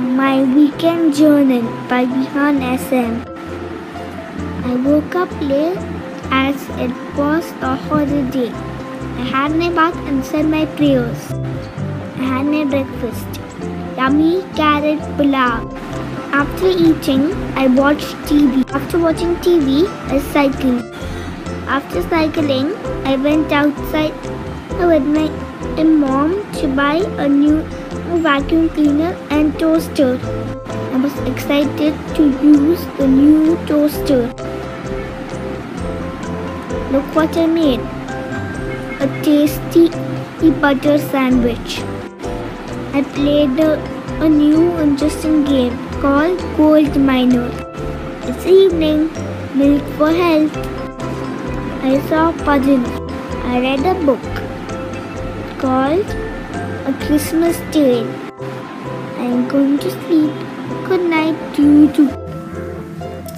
My Weekend Journal by Vihan SM. I woke up late as it was a holiday. I had my bath and said my prayers. I had my breakfast. Yummy carrot pulao. After eating, I watched TV. After watching TV, I cycled. After cycling, I went outside with my mom to buy a new vacuum cleaner and toaster. I was excited to use the new toaster. Look what I made. A tasty butter sandwich. I played a, a new interesting game called Gold Miner. It's evening. Milk for health. I saw puzzles. I read a book called A Christmas Tale. I'm going to sleep. Good night to you.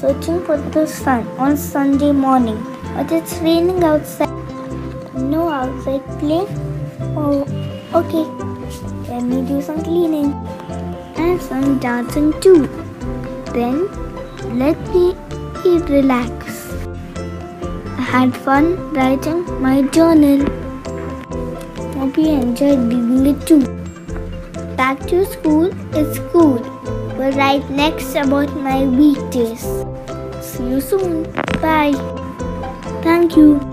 Searching for the sun on Sunday morning, but it's raining outside. No outside play. Oh, okay. Let me do some cleaning and some dancing too. Then let me relax. I had fun writing my journal. Hope you enjoyed reading it too. Back to school is cool. We'll write next about my weekdays. See you soon. Bye. Thank you.